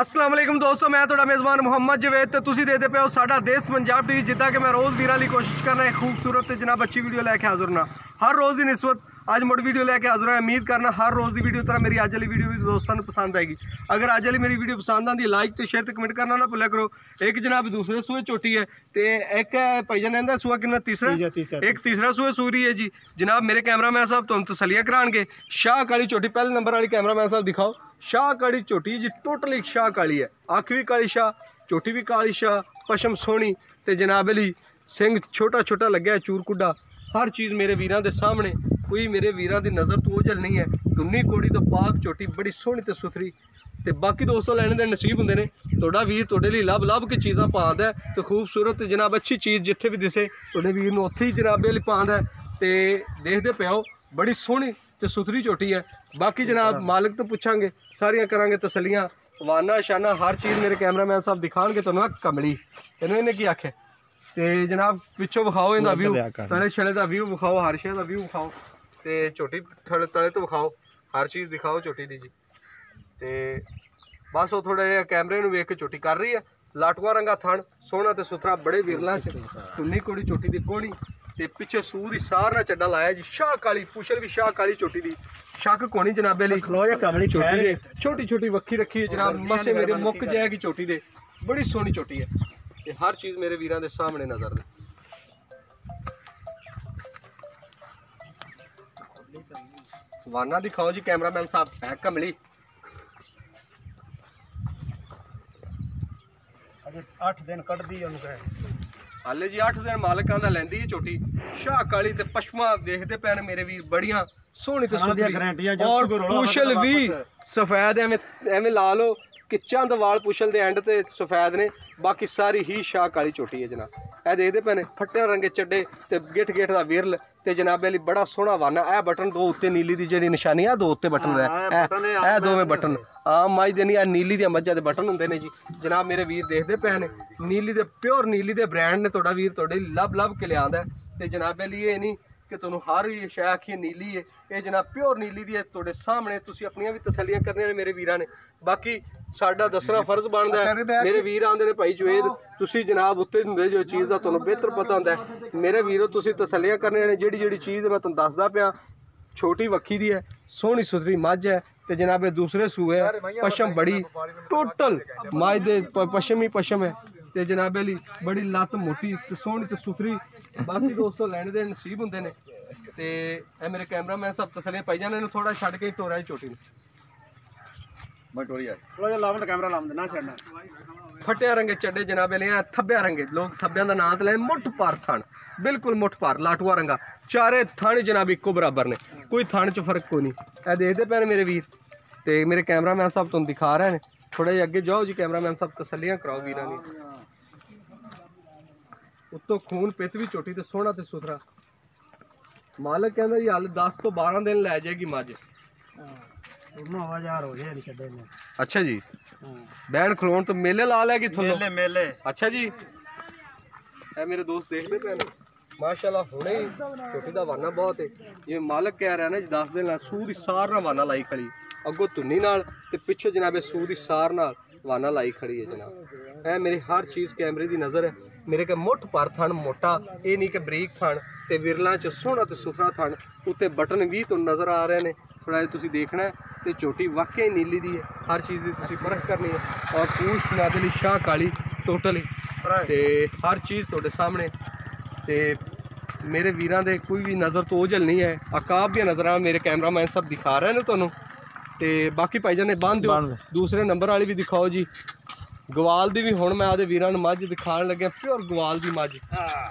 ਅਸਲਾਮ ਅਲੈਕੁਮ ਦੋਸਤੋ ਮੈਂ ਤੁਹਾਡਾ ਮੇਜ਼ਬਾਨ ਮੁਹੰਮਦ ਜਵੇਦ ਤੇ ਤੁਸੀਂ ਦੇਖਦੇ ਪਏ ਹੋ ਸਾਡਾ ਦੇਸ਼ ਪੰਜਾਬ ਟੀਵੀ ਜਿੱਦਾਂ ਕਿ ਮੈਂ ਰੋਜ਼ ਵੀਰਾਂ ਲਈ ਕੋਸ਼ਿਸ਼ ਕਰਨਾ ਇੱਕ ਖੂਬਸੂਰਤ ਤੇ ਜਨਾਬ ਅੱਛੀ ਵੀਡੀਓ ਲੈ ਕੇ ਹਾਜ਼ਰ ਨਾ ਹਰ ਰੋਜ਼ ਦੀ ਨਿਸਬਤ ਅੱਜ ਮੁੜ ਵੀਡੀਓ ਲੈ ਕੇ ਹਾਜ਼ਰ ਹਾਂ ਉਮੀਦ ਕਰਨਾ ਹਰ ਰੋਜ਼ ਦੀ ਵੀਡੀਓ ਤਰ੍ਹਾਂ ਮੇਰੀ ਅੱਜ ਵਾਲੀ ਵੀਡੀਓ ਵੀ ਦੋਸਤਾਂ ਨੂੰ ਪਸੰਦ ਆਏਗੀ। ਅਗਰ ਅੱਜ ਵਾਲੀ ਮੇਰੀ ਵੀਡੀਓ ਪਸੰਦ ਆਂਦੀ ਲਾਈਕ ਤੇ ਸ਼ੇਅਰ ਤੇ ਕਮੈਂਟ ਕਰਨਾ ਨਾ ਭੁੱਲਿਆ ਕਰੋ। ਇੱਕ ਜਨਾਬ ਦੂਸਰੇ ਸੂਏ ਚੋਟੀ ਹੈ ਤੇ ਇੱਕ ਹੈ ਭਾਈਜਾਨ ਇਹਦਾ ਸੂਆ ਕਿੰਨਾ ਤੀਸਰਾ। ਇੱਕ ਤੀਸਰਾ। ਸੂਏ ਸੂਰੀ ਹੈ ਜੀ। ਜਨਾਬ ਮੇਰੇ ਕੈਮਰਾਮੈਨ ਸਾਹਿਬ ਤੁਹਾਨੂੰ ਤਸੱਲੀਆਂ ਕਰਾਣਗੇ ਸ਼ਾਹ ਕਾਲੀ ਚੋਟੀ ਪਹਿਲੇ ਨੰਬਰ ਵਾਲੀ ਕੈਮਰਾਮੈਨ ਸਾਹਿਬ ਦਿਖਾਓ। ਸ਼ਾਹ ਕਾਲੀ ਚੋਟੀ ਜੀ ਟੋਟਲੀ ਸ਼ਾਹ ਕਾਲੀ ਹੈ। ਅੱਖ ਵੀ ਕਾਲੀ ਸ਼ਾਹ ਚੋਟੀ ਵੀ ਕਾਲੀ ਸ਼ਾਹ ਪਸ਼ਮ ਸੋਹਣੀ ਤੇ ਜਨਾਬ ਅਲੀ ਸਿੰਘ ਛੋਟਾ ਛੋਟਾ ਲੱਗਿਆ ਹੈ, ਚੂਰ ਕੁੱਡਾ। ਹਰ ਚੀਜ਼ ਮੇਰੇ ਵੀਰਾਂ ਦੇ ਸਾਹਮਣੇ ਕੋਈ ਮੇਰੇ ਵੀਰਾਂ ਦੀ ਨਜ਼ਰ ਤੋਂ ਓਝਲ ਨਹੀਂ ਹੈ। ਦੁੰਨੀ ਕੋੜੀ ਤੋਂ ਪਾਕ ਚੋਟੀ ਬੜੀ ਸੋਹਣੀ ਤੇ ਸੁਥਰੀ ਤੇ ਬਾਕੀ ਦੋਸਤੋ ਲੈਣ ਦੇ ਨਸੀਬ ਹੁੰਦੇ ਨੇ। ਤੁਹਾਡਾ ਵੀਰ ਤੁਹਾਡੇ ਲਈ ਲੱਭ ਲੱਭ ਕੇ ਚੀਜ਼ਾਂ ਪਾਉਂਦਾ ਹੈ ਤੇ ਖੂਬਸੂਰਤ ਤੇ ਜਨਾਬ ਅੱਛੀ ਚੀਜ਼ ਜਿੱਥੇ ਵੀ ਦਿਸੇ ਤੁਹਾਡੇ ਵੀਰ ਨੂੰ ਉੱਥੇ ਹੀ ਜਨਾਬੇ ਲਈ ਪਾਉਂਦਾ ਹੈ ਤੇ ਦੇਖਦੇ ਪਿਓ ਬੜੀ ਸੋਹਣੀ ਤੇ ਸੁਥਰੀ ਚੋਟੀ ਹੈ। ਬਾਕੀ ਜਨਾਬ ਮਾਲਕ ਤੋਂ ਪੁੱਛਾਂਗੇ ਸਾਰੀਆਂ ਕਰਾਂਗੇ ਤਸੱਲੀਆਂ। ਵਾਨਾ ਸ਼ਾਨਾ ਹਰ ਚੀਜ਼ ਮੇਰੇ ਕੈਮਰਾਮੈਨ ਸਾਹਿਬ ਦਿਖਾਣਗੇ ਤੁਹਾਨੂੰ ਆਹ ਕਮਲੀ। ਇਹਨੂੰ ਇਹਨੇ ਕੀ ਆਖਿਆ? ਤੇ ਜਨਾਬ ਪਿੱਛੋਂ ਵਿਖਾਓ ਇਹਦਾ ਵਿਊ। ਤਲੇ ਛਲੇ ਦਾ ਵਿਊ ਵਿਖਾਓ ਹਰ ਸ਼ੇ ਦਾ ਵਿਊ ਵਿਖਾਓ। ਤੇ ਛੋਟੀ ਥਲੇ ਤਲੇ ਤੋਂ ਵਿਖਾਓ ਹਰ ਚੀਜ਼ ਦਿਖਾਓ ਛੋਟੀ ਦੀ ਜੀ। ਤੇ ਬਸ ਉਹ ਥੋੜਾ ਜਿਹਾ ਕੈਮਰੇ ਨੂੰ ਵੇਖ ਕੇ ਚੋਟੀ ਕਰ ਰਹੀ ਹੈ। ਲਾਟਵਾ ਰੰਗਾ ਥਣ ਸੋਹਣਾ ਤੇ ਸੁਥਰਾ ਬੜੇ ਵਿਰਲਾਂ ਚ। ਤੁੰਨੀ ਕੋੜੀ ਚੋਟੀ ਦੀ ਕੋਣੀ ਤੇ ਪਿੱਛੇ ਸੂ ਦੀ ਸਾਰ ਚੱਡਾ ਲਾਇਆ ਜੀ। ਸ਼ਾਹ ਕਾਲੀ ਪੁਸ਼ਲ ਵੀ ਸ਼ਾਹ ਕਾਲੀ ਚੋਟੀ ਦੀ। ਸ਼ੱਕ ਕੋਣੀ ਜਨਾਬੇ ਲਈ। ਖਲੋ ਜਾ ਕਮਲੀ ਚੋਟੀ ਦੇ। ਛੋਟੀ ਛੋਟੀ ਵੱਖੀ ਰੱਖੀ ਹੈ ਜਨਾਬ। ਮਸੇ ਮੇਰੇ ਮੁੱਕ ਜਾਏਗੀ ਚੋਟੀ ਦੇ। ਬੜੀ ਸੋਹਣੀ ਚੋਟੀ ਹੈ ਤੇ ਹਰ ਚੀਜ਼ ਮੇਰੇ ਵੀਰਾਂ ਦੇ ਸਾਹਮਣੇ ਨਜ਼ਰ ਦੇ। ਵਾਨਾ ਦਿਖਾਓ ਜੀ ਕੈਮਰਾਮੈਨ ਸਾਹਿਬ। ਹੈ ਕਮਲੀ। ਅਜੇ 8 ਦਿਨ ਕੱਢਦੀ ਉਹਨੂੰ ਕਹੇ। ਹਾਲੇ ਜੀ 8 ਦਿਨ ਮਾਲਕਾਂ ਦਾ ਲੈਂਦੀ ਹੈ ਚੋਟੀ ਸ਼ਾਹ ਕਾਲੀ ਤੇ ਪਸ਼ਮਾ ਵੇਖਦੇ ਨੇ ਮੇਰੇ ਵੀਰ ਬੜੀਆਂ ਸੋਹਣੀ ਤੇ ਸੁਥਰੀ। ਗਾਰੰਟੀਆਂ ਔਰ ਪੁਸ਼ਲ ਵੀ। ਸਫੈਦ ਐਵੇਂ ਐਵੇਂ ਲਾ ਲਓ ਕਿ ਚੰਦ ਵਾਲ ਪੁਸ਼ਲ ਦੇ ਐਂਡ ਤੇ ਸਫੈਦ ਨੇ। ਬਾਕੀ ਸਾਰੀ ਹੀ ਸ਼ਾਹ ਕਾਲੀ ਚੋਟੀ ਹੈ ਜਨਾਬ। ਇਹ ਦੇਖਦੇ ਪਏ ਨੇ ਫੱਟਿਆਂ ਰੰਗੇ ਚੱਡੇ ਤੇ ਗਿੱਠ ਗਿੱਠ ਦਾ ਵਿਰਲ ਤੇ ਜਨਾਬੇ ਲਈ ਬੜਾ ਸੋਹਣਾ ਵਾਨਾ। ਇਹ ਬਟਨ ਦੋ ਉੱਤੇ ਨੀਲੀ ਦੀ ਜਿਹੜੀ ਨਿਸ਼ਾਨੀ ਆ ਦੋ ਉੱਤੇ ਬਟਨ ਹਾਂ, ਇਹ ਦੋਵੇਂ ਬਟਨ। ਆਮ ਮਾਈ ਦੇ ਨਹੀਂ ਇਹ ਨੀਲੀ ਦੀਆਂ ਮੱਝਾਂ ਦੇ ਬਟਨ ਹੁੰਦੇ ਨੇ ਜੀ। ਜਨਾਬ ਮੇਰੇ ਵੀਰ ਦੇਖਦੇ ਪਏ ਨੇ ਨੀਲੀ ਦੇ ਪਿਓਰ ਨੀਲੀ ਦੇ ਬ੍ਰਾਂਡ ਨੇ ਤੁਹਾਡਾ ਵੀਰ ਤੁਹਾਡੇ ਲੱਭ ਲੱਭ ਕੇ ਲਿਆਂਦਾ ਤੇ ਜਨਾਬੇ ਲਈ ਇਹ ਨਹੀਂ ਕਿ ਤੁਹਾਨੂੰ ਹਰ ਇਹ ਸ਼ੈ ਆਖੀ ਨੀਲੀ ਹੈ ਇਹ ਜਨਾਬ ਪਿਓਰ ਨੀਲੀ ਦੀ ਹੈ ਤੁਹਾਡੇ ਸਾਹਮਣੇ ਤੁਸੀਂ ਆਪਣੀਆਂ ਵੀ ਤਸੱਲੀਆਂ ਕਰਨੀਆਂ ਨੇ ਮੇਰੇ ਵੀਰਾਂ ਨੇ। ਬਾਕੀ ਸਾਡਾ ਦੱਸਣਾ ਫਰਜ਼ ਬਣਦਾ ਹੈ। ਮੇਰੇ ਵੀਰ ਆਂਦੇ ਨੇ ਭਾਈ ਜਵੇਦ ਤੁਸੀਂ ਜਨਾਬ ਉੱਤੇ ਹੁੰਦੇ ਜੋ ਚੀਜ਼ ਦਾ ਤੁਹਾਨੂੰ ਬਿਹਤਰ ਪਤਾ ਹੁੰਦਾ ਹੈ। ਮੇਰੇ ਵੀਰੋ ਤੁਸੀਂ ਤਸੱਲੀਆਂ ਕਰਨੀਆਂ ਨੇ ਜਿਹੜੀ ਜਿਹੜੀ ਚੀਜ਼ ਮੈਂ ਤੁਹਾਨੂੰ ਦੱਸਦਾ ਪਿਆ ਛੋਟੀ ਵੱਖੀ ਦੀ ਹੈ ਸੋਹਣੀ ਸੁਥਰੀ ਮੱਝ ਹੈ ਤੇ ਜਨਾਬ ਇਹ ਦੂਸਰੇ ਸੂਏ ਹੈ ਪਸ਼ਮ ਬੜੀ ਟੋਟਲ ਮੱਝ ਦੇ ਪਸ਼ਮ ਹੀ ਪਸ਼ਮ ਹੈ ਤੇ ਜਨਾਬੇ ਲਈ ਬੜੀ ਲੱਤ ਮੋਟੀ ਤੇ ਸੋਹਣੀ ਤੇ ਸੁਥਰੀ ਬਾਕੀ ਦੋਸਤੋ ਲੈਣ ਦੇ ਨਸੀਬ ਹੁੰਦੇ ਨੇ। ਤੇ ਇਹ ਮੇਰੇ ਕੈਮਰਾਮੈਨ ਸਭ ਤਸੱਲੀਆਂ ਪਾਈ ਜਾਂਦੇ ਇਹਨੂੰ ਥੋੜਾ ਛੱਡ ਕੇ ਤੋਰਾ ਚੋਟੀ ਨੂੰ। ਬਟੋਰੀ ਆ ਖਲੋ ਜਾ ਲਾਵਣ ਕੈਮਰਾ ਲਾਵਣ ਨਾ ਛੱਡਣਾ। ਫਟਿਆ ਰੰਗੇ ਚੱਡੇ ਜਨਾਬੇ ਲਈ ਆ ਥੱਬਿਆ ਰੰਗੇ। ਲੋਕ ਥੱਬਿਆਂ ਦਾ ਨਾਂ ਤੇ ਲੈ ਮੁੱਠ ਪਾਰ ਥਣ। ਬਿਲਕੁਲ ਮੁੱਠ ਪਾਰ ਲਾਟੂਆ ਰੰਗਾ। ਚਾਰੇ ਥਣ ਜਨਾਬ ਇੱਕੋ ਬਰਾਬਰ ਨੇ। ਕੋਈ ਥਣ 'ਚ ਫ਼ਰਕ ਕੋਈ ਨਹੀਂ। ਇਹ ਦੇਖਦੇ ਨੇ ਮੇਰੇ ਵੀਰ। ਤੇ ਮੇਰੇ ਕੈਮਰਾਮੈਨ ਸਾਹਿਬ ਤੁਹਾਨੂੰ ਦਿਖਾ ਰਹੇ ਨੇ। ਥੋੜਾ ਜਿਹਾ ਅੱਗੇ ਜਾਓ ਜੀ ਕੈਮਰਾਮੈਨ ਸਾਹਿਬ ਤਸੱਲੀਆਂ ਕਰਾਓ ਵੀਰਾਂ ਦੀ। ਉੱਤੋਂ ਖੂਨ ਪਿੱਤ ਵੀ ਚੋਟੀ ਤੇ ਸੋਹਣਾ ਤੇ ਸੁਥਰਾ। ਮਾਲਕ ਕਹਿੰਦਾ ਜੀ ਹਾਲ 10 ਤੋਂ 12 ਦਿਨ ਲੈ ਜਾਏਗੀ ਮੱਝ। ਉਹਨੂੰ ਆਵਾਜ਼ਾਰ ਹੋ ਗਿਆ ਨਹੀਂ ਛੱਡੇ ਨੇ। ਅੱਛਾ ਜੀ। ਬੈਣ ਖਲੋਣ ਤੋਂ ਮੇਲੇ ਲਾ ਲਿਆ ਕਿ ਥੱਲੋਂ ਮੇਲੇ ਮੇਲੇ। ਅੱਛਾ ਜੀ। ਇਹ ਮੇਰੇ ਦੋਸਤ ਦੇਖਦੇ ਪਏ ਨੇ ਮਾਸ਼ਾਅੱਲਾ ਹੁਣੇ ਹੀ ਛੋਟੀ ਦਾ ਵਾਨਾ ਬਹੁਤ ਹੈ ਜਿਵੇਂ ਮਾਲਕ ਕਹਿ ਰਿਹਾ ਨਾ ਜੀ 10 ਦਿਨ ਨਾਲ ਸੂ ਦੀ ਸਾਰ ਨਾਲ ਵਾਨਾ ਲਾਈ ਖੜੀ। ਅੱਗੋਂ ਧੁੰਨੀ ਨਾਲ ਤੇ ਪਿੱਛੋਂ ਜਨਾਬੇ ਸੂ ਦੀ ਸਾਰ ਨਾਲ ਵਾਨਾ ਲਾਈ ਖੜੀ ਹੈ ਜਨਾਬ। ਇਹ ਮੇਰੀ ਹਰ ਚੀਜ਼ ਕੈਮਰੇ ਦੀ ਨਜ਼ਰ ਹੈ ਮੇਰੇ ਕੇ ਮੁੱਠ ਪਰ ਥਣ ਮੋਟਾ ਇਹ ਨਹੀਂ ਕਿ ਬਰੀਕ ਥਣ ਤੇ ਵਿਰਲਾਂ ਚ ਸੋਹਣਾ ਤੇ ਸੁਥਰਾ ਥਣ ਉੱਤੇ ਬਟਨ ਵੀ ਤੁਹਾਨੂੰ ਨਜ਼ਰ ਆ ਰਹੇ ਨੇ। ਥੋੜਾ ਜਿਹਾ ਤੁਸੀਂ ਦੇਖਣਾ ਹੈ ਤੇ ਚੋਟੀ ਵਾਕਈ ਨੀਲੀ ਦੀ ਹੈ। ਹਰ ਚੀਜ਼ ਦੀ ਤੁਸੀਂ ਪਰਖ ਕਰਨੀ ਹੈ। ਔਰ ਪੂਛ ਨਾਦਲੀ ਸ਼ਾਹ ਕਾਲੀ ਟੋਟਲੀ ਤੇ ਹਰ ਚੀਜ਼ ਤੁਹਾਡੇ ਸਾਹਮਣੇ। ਤੇ ਮੇਰੇ ਵੀਰਾਂ ਦੇ ਕੋਈ ਵੀ ਨਜ਼ਰ ਤੋਂ ਓਝਲ ਨਹੀਂ ਹੈ। ਆਕਾਬ ਦੀਆਂ ਨਜ਼ਰਾਂ ਮੇਰੇ ਕੈਮਰਾਮੈਨ ਸਭ ਦਿਖਾ ਰਹੇ ਨੇ ਤੁਹਾਨੂੰ। ਤੇ ਬਾਕੀ ਭਾਈਜਾਨ ਨੇ ਬੰਨ ਦਿਓ। ਦੂਸਰੇ ਨੰਬਰ ਵਾਲੀ ਵੀ ਦਿਖਾਓ ਜੀ। ਗਵਾਲ ਦੀ ਵੀ ਹੁਣ ਮੈਂ ਆਦੇ ਵੀਰਾਂ ਨੂੰ ਮੱਝ ਦਿਖਾਉਣ ਲੱਗਿਆ। ਪਿਓਰ ਗਵਾਲ ਦੀ ਮੱਝ।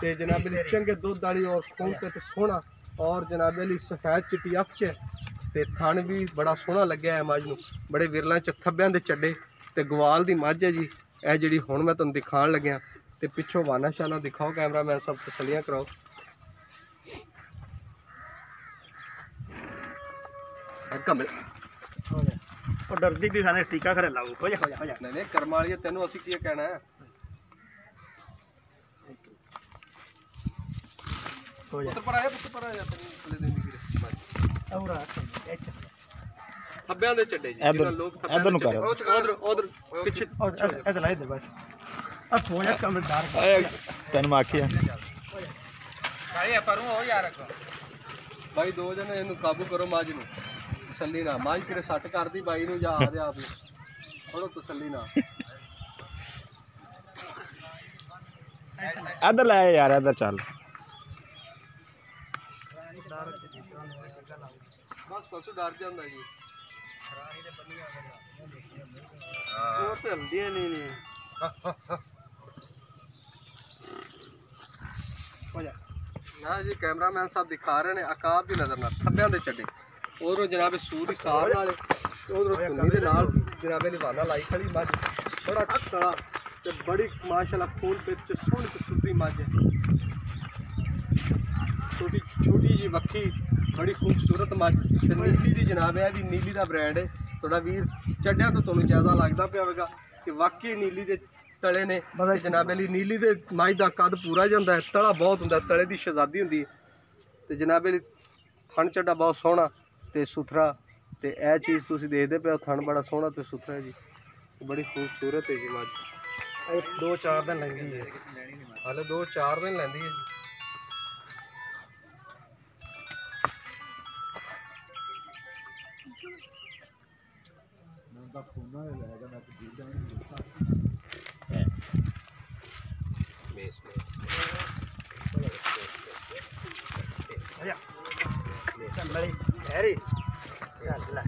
ਤੇ ਜਨਾਬ ਚੰਗੇ ਦੁੱਧ ਵਾਲੀ ਔਰ ਖੂਨ ਤੇ ਸੋਹਣਾ। ਔਰ ਜਨਾਬ ਲਈ ਸਫੈਦ ਚਿੱਟੀ ਅੱਖ 'ਚ ਤੇ ਥਣ ਵੀ ਬੜਾ ਸੋਹਣਾ ਲੱਗਿਆ ਹੈ ਮੱਝ ਨੂੰ। ਬੜੇ ਵਿਰਲਾਂ ਚ ਥੱਬਿਆਂ ਦੇ ਚੱਡੇ ਤੇ ਗਵਾਲ ਦੀ ਮੱਝ ਹੈ ਜੀ। ਇਹ ਜਿਹੜੀ ਹੁਣ ਮੈਂ ਤੁਹਾਨੂੰ ਦਿਖਾਉਣ ਲੱਗਿਆ। ਤੇ ਪਿੱਛੋਂ ਵਾਨਾ ਸ਼ਾਨਾ ਦਿਖਾਓ ਕੈਮਰਾਮੈਨ ਸਭ ਤਸੱਲੀਆਂ ਕਰਾਓ। ਕਮਲ ਉਹ ਡਰਦੀ ਵੀ ਖਾਣੇ ਟੀਕਾ ਖਰੇ ਲਾਉ ਹੋ ਜਾ ਹੋ ਜਾ ਹੋ ਜਾ। ਨਹੀਂ ਨਹੀਂ ਕਰਮ ਵਾਲੀ ਤੈਨੂੰ ਅਸੀਂ ਕੀ ਕਹਿਣਾ ਹੈ? ਹੋ ਜਾ। ਪੁੱਤ ਪਰ ਆਇਆ ਪੁੱਤ ਪਰ ਆਇਆ ਤੈਨੂੰ ਥੱਲੇ ਦੇ ਔਰਾ ਇੱਥੇ ਥੱਬਿਆਂ ਦੇ ਚੱਡੇ ਜੀ ਇੱਧਰ- ਜਿਹਨਾਂ ਲੋਕ ਥੱਬਿਆਂ ਇੱਧਰ ਨੂੰ ਦੇ ਚੱਡੇ। ਕਰੋ। ਉਧਰ ਉਧਰ ਪਿੱਛੇ। ਇਹ ਤੇ ਲਾਈ ਦੇ ਬਸ। ਆ ਫੋਨ ਇੱਕ ਕਮਰੇ ਡਾਰ ਤੈਨੂੰ ਮੈਂ ਆਖਿਆ। ਬਾਈ ਦੋ ਜਣੇ ਇਹਨੂੰ ਕਾਬੂ ਕਰੋ ਮਾਝ ਨੂੰ। ਤਸੱਲੀ ਨਾਲ। ਮਾਝ ਕਿਰੇ ਸੱਟ ਕਰਦੀ ਬਾਈ ਨੂੰ ਜਾਂ ਆਦੇ ਆਪ ਨੂੰ। ਥੋੜਾ ਤਸੱਲੀ ਨਾਲ। ਇੱਧਰ ਲੈ ਯਾਰ ਇੱਧਰ ਚੱਲ। ਬਸ ਪਸ਼ੂ ਡਰ ਜਾਂਦਾ ਜੀ। ਉਹ ਤੇ ਹਲਦੀਆਂ ਨਹੀਂ ਨੇ। ਹੋ ਜਾ। ਨਾ ਜੀ ਕੈਮਰਾਮੈਨ ਸਾਹਿਬ ਦਿਖਾ ਰਹੇ ਨੇ ਆਕਾਬ ਦੀ ਨਜ਼ਰ ਨਾਲ ਥੱਬਿਆਂ ਦੇ ਚੱਡੇ। ਉਧਰੋਂ ਜਨਾਬ ਸੂਰ ਦੀ ਸਾਰ ਨਾਲ ਉਧਰੋਂ ਧੁੰਨੀ ਦੇ ਨਾਲ ਜਨਾਬੇ ਲਿਵਾਨਾ ਲਾਈ ਖੜੀ ਮੱਝ। ਬੜਾ ਤੜਾ ਤੇ ਬੜੀ ਮਾਸ਼ਾਅੱਲਾ ਫੂਲ ਤੇ ਸੋਹਣੀ ਤੇ ਸੁਪਰੀ ਮੱਝ। ਹੈ ਛੋਟੀ ਛੋਟੀ ਜੀ ਵੱਖੀ ਬੜੀ ਖੂਬਸੂਰਤ ਮੱਝ ਤੇ ਨੀਲੀ ਦੀ ਜਨਾਬ ਹੈ ਵੀ ਨੀਲੀ ਦਾ ਬ੍ਰਾਂਡ ਹੈ। ਤੁਹਾਡਾ ਵੀਰ ਚੱਡਿਆਂ ਤੋਂ ਤੁਹਾਨੂੰ ਜ਼ਿਆਦਾ ਲੱਗਦਾ ਪਿਆ ਹੋਵੇਗਾ ਕਿ ਵਾਕਈ ਨੀਲੀ ਦੇ ਤਲੇ ਨੇ ਜਨਾਬੇ ਲਈ ਨੀਲੀ ਦੇ ਮੱਝ ਦਾ ਕੱਦ ਪੂਰਾ ਜਾਂਦਾ ਹੈ ਤਲਾ ਬਹੁਤ ਹੁੰਦਾ ਤਲੇ ਦੀ ਸ਼ਹਿਜ਼ਾਦੀ ਹੁੰਦੀ ਹੈ। ਤੇ ਜਨਾਬੇ ਲਈ ਥਣ ਚੱਡਾ ਬਹੁਤ ਸੋਹਣਾ ਤੇ ਸੁਥਰਾ ਤੇ ਇਹ ਚੀਜ਼ ਤੁਸੀਂ ਦੇਖਦੇ ਪਏ ਹੋ ਥਣ ਬੜਾ ਸੋਹਣਾ ਤੇ ਸੁਥਰਾ ਹੈ ਜੀ। ਬੜੀ ਖੂਬਸੂਰਤ ਹੈ ਜੀ ਮੱਝ ਇਹ ਦੋ ਚਾਰ ਦਿਨ ਲੰਗੀ ਹੈ। ਹਾਲੇ 2-4 ਦਿਨ ਲੈਂਦੀ ਹੈ ਜੀ। ਚੱਲ ਹੈਰੀ ਚੱਲ ਲੈ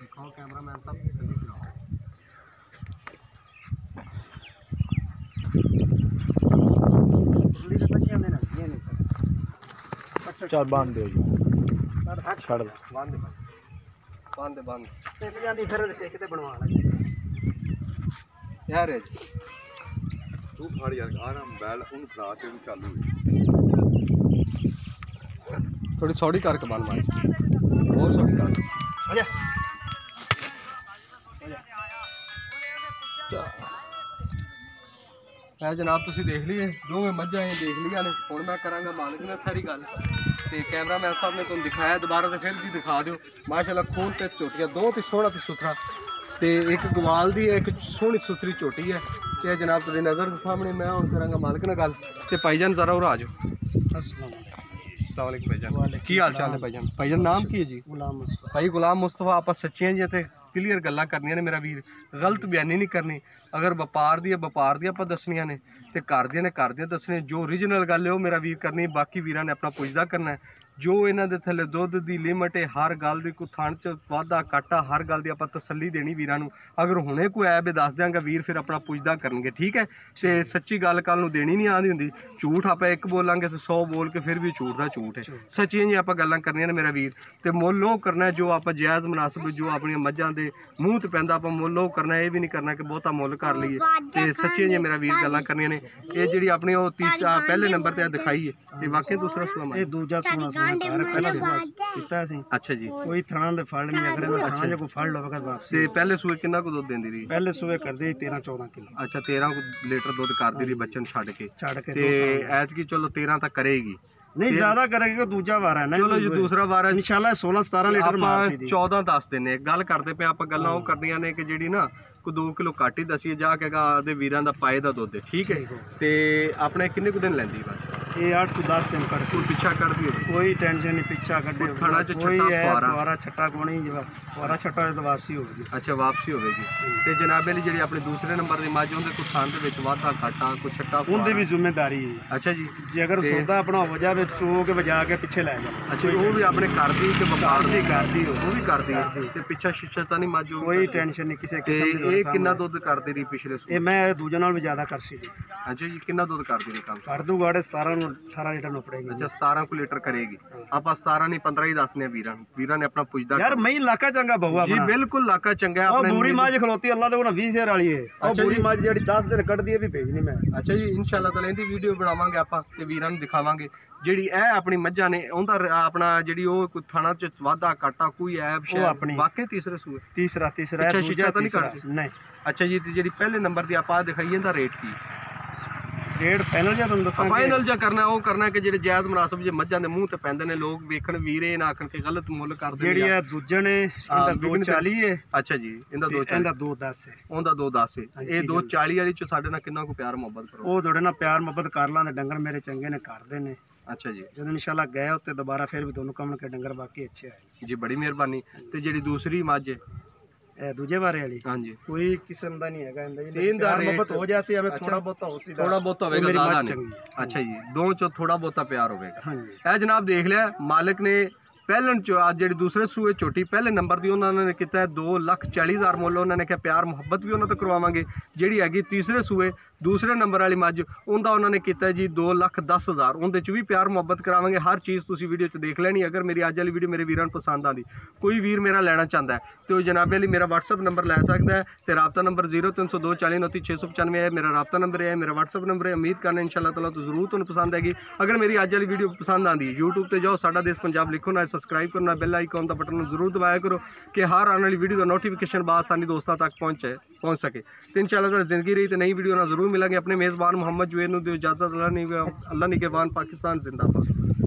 ਦਿਖਾਓ ਕੈਮਰਾਮੈਨ ਸਾਹਿਬ ਤਸੱਲੀ ਕਰਾਓ ਕੁੜੀ ਦੇ ਬੱਚਿਆਂ ਦੇ ਲੱਗੀਆਂ ਨੇ ਚੱਲ ਬੰਦ ਦਿਓ ਜੀ ਛੱਡ ਦੇ ਤੇ ਬਣਵਾ ਤੂੰ ਫੜ ਯਾਰ ਆਰਾਮ ਬੈਲ ਉਹਨੂੰ ਫੜਾ ਤੇ ਉਹਨੂੰ ਚਾਲੂ ਥੋੜੀ ਸੌੜੀ ਕਰਕੇ ਬੰਨ ਮਾਰ। ਹੋਰ ਸੌੜੀ ਕਰ। ਹੋ ਜਾ। ਇਹ ਜਨਾਬ, ਤੁਸੀਂ ਦੇਖ ਲਈਏ। ਦੋਵੇਂ ਮੱਝਾਂ ਇਹ ਦੇਖ ਲਈਆਂ ਨੇ। ਹੁਣ ਮੈਂ ਕਰਾਂਗਾ ਮਾਲਕ ਨਾਲ ਸਾਰੀ ਗੱਲ। ਤੇ ਕੈਮਰਾਮੈਨ ਸਾਹਿਬ ਨੇ ਤੁਹਾਨੂੰ ਦਿਖਾਇਆ, ਦੁਬਾਰਾ ਤੇ ਫਿਰ ਵੀ ਦਿਖਾ ਦਿਓ। ਮਾਸ਼ਾਅੱਲਾ, ਖੂਨ ਤੇ ਝੋਟੀਆਂ ਦੋ ਤੇ ਸੋਹਣਾ ਤੇ ਸੁਥਰਾ ਤੇ ਇੱਕ ਗਵਾਲ ਦੀ ਹੈ, ਇੱਕ ਸੋਹਣੀ ਸੁਥਰੀ ਚੋਟੀ ਹੈ। ਤੇ ਇਹ ਜਨਾਬ ਤੁਹਾਡੀ ਨਜ਼ਰ ਦੇ ਸਾਹਮਣੇ ਮੈਂ ਹੁਣ ਕਰਾਂਗਾ ਮਾਲਕ ਨਾਲ ਗੱਲ ਤੇ ਭਾਈਜਾਨ ਜ਼ਰਾ ਉਰਾ ਆ ਜਾਓ। ਅਸਲਾਮ ਵਾਲੇਕੁਮ ਭਾਈਜਾਨ ਕੀ ਹਾਲ ਚਾਲ ਹੈ ਭਾਈਜਾਨ ਭਾਈਜਾਨ ਨਾਮ ਕੀ ਹੈ ਜੀ? ਗੁਲਾਮ ਮੁਸਤਫਾ। ਭਾਈ ਗੁਲਾਮ ਮੁਸਤਫਾ ਆਪਾਂ ਸੱਚੀਆਂ ਜੀ ਤੇ ਕਲੀਅਰ ਗੱਲਾਂ ਕਰਨੀਆਂ ਨੇ ਮੇਰਾ ਵੀਰ। ਗਲਤ ਬਿਆਨੀ ਨਹੀਂ ਕਰਨੀ। ਅਗਰ ਵਪਾਰ ਦੀ ਹੈ ਵਪਾਰ ਦੀ ਆਪਾਂ ਦੱਸਣੀਆਂ ਨੇ ਤੇ ਘਰ ਦੀਆਂ ਨੇ ਘਰ ਦੀਆਂ ਦੱਸਣੀਆਂ। ਜੋ ਓਰੀਜਨਲ ਗੱਲ ਹੈ ਉਹ ਮੇਰਾ ਵੀਰ ਕਰਨੀ ਬਾਕੀ ਵੀਰਾਂ ਨੇ ਆਪਣਾ ਪੁੱਛਦਾ ਕਰਨਾ। ਜੋ ਇਹਨਾਂ ਦੇ ਥੱਲੇ ਦੁੱਧ ਦੀ ਲਿਮਟ ਹੈ ਹਰ ਗੱਲ ਦੀ ਕੋਈ ਥਣ ਚ ਵਾਧਾ ਕਾਟਾ ਹਰ ਗੱਲ ਦੀ ਆਪਾਂ ਤਸੱਲੀ ਦੇਣੀ ਵੀਰਾਂ ਨੂੰ। ਅਗਰ ਹੁਣੇ ਕੋਈ ਐਬ ਦੱਸ ਦਿਆਂਗਾ ਵੀਰ ਫਿਰ ਆਪਣਾ ਪੁੱਛਦਾ ਕਰਨਗੇ ਠੀਕ ਹੈ? ਤੇ ਸੱਚੀ ਗੱਲ ਕੱਲ ਨੂੰ ਦੇਣੀ ਨਹੀਂ ਆਉਂਦੀ ਹੁੰਦੀ। ਝੂਠ ਆਪਾਂ ਇੱਕ ਬੋਲਾਂਗੇ ਤੇ 100 ਬੋਲ ਕੇ ਫਿਰ ਵੀ ਝੂਠ ਦਾ ਝੂਠ ਹੈ। ਸੱਚੀਆਂ ਜੀ ਆਪਾਂ ਗੱਲਾਂ ਕਰਨੀਆਂ ਨੇ ਮੇਰਾ ਵੀਰ। ਤੇ ਮੁੱਲ ਉਹ ਕਰਨਾ ਜੋ ਆਪਾਂ ਜਾਇਜ਼ ਮੁਨਾਸਬ ਜੋ ਆਪਣੀਆਂ ਮੱਝਾਂ ਦੇ ਮੂੰਹ ਤੇ ਪੈਂਦਾ ਆਪਾਂ ਮੁੱਲ ਉਹ ਕਰਨਾ ਇਹ ਵੀ ਨਹੀਂ ਕਰਨਾ ਕਿ ਬਹੁਤਾ ਮੁੱਲ ਕਰ ਲਈਏ। ਤੇ ਸੱਚੀਆਂ ਜੀ ਮੇਰਾ ਵੀਰ ਗੱਲਾਂ ਕਰਨੀਆਂ ਨੇ। ਇਹ ਜਿਹੜੀ ਆਪਣੀ ਉਹ ਤੀਸਰਾ ਪਹਿਲੇ ਨੰਬਰ ਤੇ ਆ ਦਿਖਾਈ ਹੈ। ਇਹ ਵਾਕਿਆ ਦੂਸਰਾ ਸੁਣਾ ਇਹ ਦੂਜਾ ਸੋਨਾ ਸੋਨਾ ਕਾਰ ਪਹਿਲਾਂ ਸੋਨਾ ਕੀਤਾ ਸੀ। ਅੱਛਾ ਜੀ। ਕੋਈ ਥਣਾ ਦੇ ਫੜ ਨਹੀਂ ਅਗਰ ਇਹਨਾਂ ਥਣਾ ਜੇ ਕੋਈ ਫੜ ਲਵੇਗਾ ਤਾਂ ਵਾਪਸੀ ਤੇ ਪਹਿਲੇ ਸੂਏ ਕਿੰਨਾ ਕੁ ਦੁੱਧ ਦਿੰਦੀ ਰਹੀ? ਪਹਿਲੇ ਸੂਏ ਕਰਦੇ 13 14 ਕਿਲੋ। ਅੱਛਾ 13 ਕੁ ਲੀਟਰ ਦੁੱਧ ਕਰਦੀ ਰਹੀ ਬੱਚਨ ਛੱਡ ਕੇ। ਛੱਡ ਕੇ ਤੇ ਐਤਕੀ ਚਲੋ 13 ਤਾਂ ਕਰੇਗੀ। ਨਹੀਂ ਜ਼ਿਆਦਾ ਕਰੇਗਾ ਕਿ ਦੂਜਾ ਵਾਰ ਹੈ ਨਾ। ਚਲੋ ਜੀ ਦੂਸਰਾ ਵਾਰ ਹੈ। ਇਨਸ਼ਾਅੱਲਾ 16 17 ਲੀਟਰ ਆਪਾਂ ਮਾਰਦੀ ਦੀ। 14 ਦੱਸ ਦਿੰਨੇ ਗੱਲ ਕਰਦੇ ਪਏ ਆਪਾਂ ਗੱਲਾਂ ਉਹ ਕਰਨੀਆਂ ਨੇ ਕਿ ਜਿਹੜੀ ਨਾ ਕੋ 2 ਕਿਲੋ ਘੱਟ ਹੀ ਦਸੀਏ ਜਾ ਕੇ ਦੇ ਵੀਰਾਂ ਦਾ ਪਾਏ ਦਾ ਦੁੱਧ ਹੈ? ਠੀਕ ਹੈ ਤੇ ਆਪਣੇ ਕਿੰਨੇ ਕੁ ਦਿਨ ਲੈਂਦੀ ਬਸ? ਇਹ 8 ਤੋਂ 10 ਦਿਨ ਕੱਢ ਕੋਈ ਪਿੱਛਾ ਕਰਦੀ ਹੈ ਕੋਈ ਟੈਨਸ਼ਨ ਨਹੀਂ ਪਿੱਛਾ ਕੱਢੇ ਕੋਈ ਥਣਾ ਚ ਕੋਈ ਛੱਟਾ ਹੈ ਫੁਆਰਾ। ਛੱਟਾ ਕੋਣੀ ਜਵਾ ਫੁਆਰਾ ਛੱਟਾ ਤੇ ਵਾਪਸੀ ਹੋ ਗਈ ਅੱਛਾ ਵਾਪਸੀ ਹੋਵੇਗੀ। ਤੇ ਜਨਾਬੇ ਲਈ ਜਿਹੜੀ ਆਪਣੇ ਦੂਸਰੇ ਨੰਬਰ ਦੀ ਮੱਝ ਉਹਦੇ ਕੋਈ ਥਾਂ ਦੇ ਵਿੱਚ ਵਾਧਾ ਘਾਟਾ ਕੋਈ ਛੱਟਾ ਉਹਦੀ। ਵੀ ਜ਼ਿੰਮੇਵਾਰੀ ਹੈ ਅੱਛਾ ਜੀ। ਜੇ ਅਗਰ ਸੌਦਾ ਆਪਣਾ ਹੋ ਜਾਵੇ ਚੋ ਕੇ ਵਜਾ ਕੇ ਪਿੱਛੇ ਲੈ ਜਾ ਅੱਛਾ ਉਹ ਵੀ ਆਪਣੇ ਕਰਦੀ ਤੇ ਵਪਾਰ ਕਰਦੀ ਕਰਦੀ ਹੋ ਉਹ ਵੀ ਕਰਦੀ ਹੈ। ਤੇ ਪਿੱਛਾ ਸ਼ਿਸ਼ਾ ਤਾਂ ਨਹੀਂ ਮੱਝ ਕੋਈ। ਟੈਨਸ਼ਨ ਨਹੀਂ ਕਿਸੇ ਤੇ ਕਿਸਮ ਦੀ ਇਹ ਕਿੰਨਾ ਦੁੱਧ ਕਰਦੀ ਰਹੀ ਪਿਛਲੇ ਸੂ ਇਹ ਮੈਂ ਦੂਜੇ ਨਾਲ ਵੀ ਜ਼ਿਆਦਾ ਕਰ ਸੀ ਜੀ। ਅੱਛਾ ਜੀ ਕਿੰਨਾ ਦੁੱਧ ਕਰਦੀ ਰਹੀ ਕੰਮ? ਕਰ ਦੂ ਗਾੜੇ 17 ਨੂੰ 18 ਲੀਟਰ ਨੂੰ ਪੜੇਗੀ ਅੱਛਾ 17 ਕੁ ਲੀਟਰ ਕਰੇਗੀ। ਆਪਾਂ 17 ਨਹੀਂ 15 ਹੀ ਦੱਸਨੇ ਆ ਵੀਰਾਂ ਨੂੰ। ਵੀਰਾਂ ਨੇ ਆਪਣਾ ਪੁੱਛਦਾ ਯਾਰ ਮੈਂ ਇਲਾਕਾ ਚੰਗਾ ਬਹੁਆ ਜੀ ਬਿਲਕੁਲ ਇਲਾਕਾ ਚੰਗਾ ਆਪਣੇ ਬੂਰੀ ਮਾਝ ਖਲੋਤੀ ਅੱਲਾ ਦੇ ਕੋਲ 20 ਸ਼ੇਰ ਵਾਲੀ ਹੈ ਉਹ ਬੂਰੀ ਜੀ। ਮਾਝ ਜਿਹੜੀ 10 ਦਿਨ ਕੱਢਦੀ ਹੈ ਵੀ ਭੇਜਣੀ ਮੈਂ। ਅੱਛਾ ਜੀ ਇਨਸ਼ਾਅੱਲਾ ਤਾਲਾ ਇਹਦੀ ਵੀਡੀਓ ਬਣਾਵਾਂਗੇ ਆਪਾਂ ਤੇ ਵੀਰਾਂ ਨੂੰ ਦਿਖਾਵਾਂਗੇ। ਜਿਹੜੀ ਇਹ ਆਪਣੀ ਮੱਝਾਂ ਨੇ ਉਹਦਾ ਆਪਣਾ ਜਿਹੜੀ ਉਹ ਕੋਈ ਥਾਣਾ ਚ ਵਾਧਾ ਕਾਟਾ ਕੋਈ ਐਬ ਸ਼ੈ। ਵਾਕਈ ਤੀਸਰੇ ਸੂਏ ਤੀਸਰਾ ਤੀਸਰਾ ਦੂਜਾ ਤਾਂ ਨਹੀਂ ਕਰਦੀ? ਨਹੀਂ ਅੱਛਾ ਜੀ ਜਿਹੜੀ ਪਹਿਲੇ ਨੰਬਰ ਦੀ ਆਪਾਂ ਆਹ ਦਿਖਾਈ ਇਹਦਾ ਰੇਟ ਕੀ ਰੇਟ ਫਾਈਨਲ ਜਾਂ ਤੁਹਾਨੂੰ ਦੱਸਾਂ ਫਾਈਨਲ ਜਾਂ ਕਰਨਾ ਉਹ ਕਰਨਾ ਕਿ ਜਿਹੜੇ ਜਾਇਜ਼ ਮੁਨਾਸਬ ਜੇ ਮੱਝਾਂ ਦੇ ਮੂੰਹ ਤੇ ਪੈਂਦੇ ਨੇ ਲੋਕ ਵੇਖਣ ਵੀਰੇ ਨਾ ਆਖਣ ਕਿ ਗਲਤ ਮੁੱਲ ਕਰਦੇ ਨੇ ਜਿਹੜੀ ਇਹ ਦੂਜੇ ਨੇ ਇਹਦਾ ਹਾਂ, ਵਿਭਿੰਨ 240 ਹੈ ਅੱਛਾ ਜੀ ਇਹਦਾ ਦੋ ਚਾਲੀ। ਇਹਦਾ 210 ਹੈ ਉਹਦਾ ਦੋ 10 ਹੈ ਇਹ ਠੀਕ ਦੋ ਹੈ। 40 ਵਾਲੀ ਚ ਸਾਡੇ ਨਾਲ ਕਿੰਨਾ ਕੁ ਪਿਆਰ ਮੁਹੱਬਤ ਕਰੋ? ਉਹ ਤੁਹਾਡੇ ਨਾਲ ਪਿਆਰ ਮੁਹੱਬਤ ਕਰ ਲਾਂਦੇ ਡੰਗਰ ਮੇਰੇ ਚੰਗੇ ਨੇ ਕਰਦੇ ਨੇ। ਅੱਛਾ ਜੀ। ਜਦੋਂ ਇਨਸ਼ਾਅੱਲਾ ਗਏ ਉੱਤੇ ਦੁਬਾਰਾ ਫਿਰ ਵੀ ਦੋਨੋਂ ਕੰਮ ਕੇ ਡੰਗਰ ਬਾਕੀ ਅੱਛੇ ਆਏ। ਜੀ ਬੜੀ ਮਿਹਰਬਾਨੀ। ਤੇ ਜਿਹੜੀ ਦੂਸਰੀ ਮੱਝ ਹੈ ਇਹ ਦੂਜੇ ਬਾਰੇ ਵਾਲੀ। ਹਾਂਜੀ। ਕੋਈ ਕਿਸਮ ਦਾ ਨਹੀਂ ਹੈਗਾ ਇਹਦਾ ਜੀ। ਇਹਦਾ ਪਿਆਰ ਮੁਹੱਬਤ ਹੋ ਜਾਸੀ ਐਵੇਂ ਅੱਛਾ। ਥੋੜਾ ਬਹੁਤਾ ਹੋ ਸੀ ਥੋੜਾ ਬਹੁਤਾ ਹੋਵੇਗਾ ਜ਼ਿਆਦਾ ਨਹੀਂ। ਅੱਛਾ ਜੀ ਦੋ ਚੋਂ ਥੋੜਾ ਬਹੁਤਾ ਪਿਆਰ ਹੋਵੇਗਾ। ਹਾਂਜੀ। ਇਹ ਜਨਾਬ ਦੇਖ ਲਿਆ ਮਾਲਕ ਨੇ ਪਹਿਲਣ ਚ ਅੱਜ ਜਿਹੜੀ ਦੂਸਰੇ ਸੂਏ ਝੋਟੀ ਪਹਿਲੇ ਨੰਬਰ ਦੀ ਉਹਨਾਂ ਨੇ ਕੀਤਾ ਹੈ 2 ਲੱਖ 40 ਹਜ਼ਾਰ ਮੁੱਲ। ਉਹਨਾਂ ਨੇ ਕਿਹਾ ਪਿਆਰ ਮੁਹੱਬਤ ਵੀ ਉਹਨਾਂ ਤੋਂ ਕਰਵਾਵਾਂਗੇ। ਜਿਹੜੀ ਹੈਗੀ ਤੀਸਰੇ ਸੂਏ ਦੂਸਰੇ ਨੰਬਰ ਵਾਲੀ ਮੱਝ, ਉਹਦਾ ਉਹਨਾਂ ਨੇ ਕੀਤਾ ਜੀ 2 ਲੱਖ 10 ਹਜ਼ਾਰ। ਉਹਦੇ ਚ ਵੀ ਪਿਆਰ ਮੁਹੱਬਤ ਕਰਾਵਾਂਗੇ, ਹਰ ਚੀਜ਼ ਤੁਸੀਂ ਵੀਡੀਓ ਚ ਦੇਖ ਲੈਣੀ, ਅਗਰ ਮੇਰੀ ਅੱਜ ਵਾਲੀ ਵੀਡੀਓ ਮੇਰੇ ਵੀਰਾਂ ਨੂੰ ਪਸੰਦ ਆਂਦੀ ਕੋਈ ਵੀਰ ਮੇਰਾ ਲੈਣਾ ਚਾਹੁੰਦਾ ਹੈ, ਤੇ ਉਹ ਜਨਾਬੇ ਲਈ ਮੇਰਾ WhatsApp ਨੰਬਰ ਲੈ ਸਕਦਾ ਹੈ, ਤੇ ਰਾਬਤਾ ਨੰਬਰ 0324049695 ਹੈ, ਮੇਰਾ ਰਾਬਤਾ ਨੰਬਰ ਹੈ, ਮੇਰਾ WhatsApp ਨੰਬਰ ਹੈ, ਉਮੀਦ ਕਰਨਾ ਇਨਸ਼ਾਅੱਲਾ ਤਾਲਾ ਤੋਂ ਜ਼ਰੂਰ ਤੁਹਾਨੂੰ ਪਸੰਦ ਆਏਗੀ। ਅਗਰ ਮੇਰੀ ਅੱਜ ਵਾਲੀ ਵੀਡੀਓ ਪਸੰਦ ਆਂਦੀ ਹੈ YouTube ਤੇ ਜਾਓ, ਸਾਡਾ ਦੇਸ਼ ਪੰਜਾਬ ਲਿਖੋ ਨਾ ਸਬਸਕ੍ਰਾਈਬ ਕਰਨਾ ਬੈਲ ਆਈਕਨ ਦਾ ਬਟਨ ਨੂੰ ਜ਼ਰੂਰ ਦਬਾਇਆ ਕਰੋ, ਕਿ ਹਰ ਆਉਣ ਵਾਲੀ ਵੀਡੀਓ ਦਾ ਨੋਟੀਫਿਕੇਸ਼ਨ ਬਾਅਦ ਬਾਸਾਨੀ ਦੋਸਤਾਂ ਤੱਕ ਪਹੁੰਚੇ, ਪਹੁੰਚ ਸਕੇ। ਤੇ ਇਨਸ਼ਾਅੱਲਾ ਤਾਲਾ ਜ਼ਿੰਦਗੀ ਰਹੀ ਤੇ ਨਈ ਵੀਡੀਓ ਨਾਲ ਜ਼ਰੂਰ ਮਿਲਾਂਗੇ। ਆਪਣੇ ਮੇਜ਼ਬਾਨ ਮੁਹੰਮਦ ਜੁਏਰ ਨੂੰ ਦਿਓ ਇਜਾਜ਼ਤ ਅੱਲਾ ਨਹੀਂ ਅੱਲਾ ਨਿਗਹਿਬਾਨ ਪਾਕਿਸਤਾਨ ਜ਼ਿੰਦਾਬਾਦ।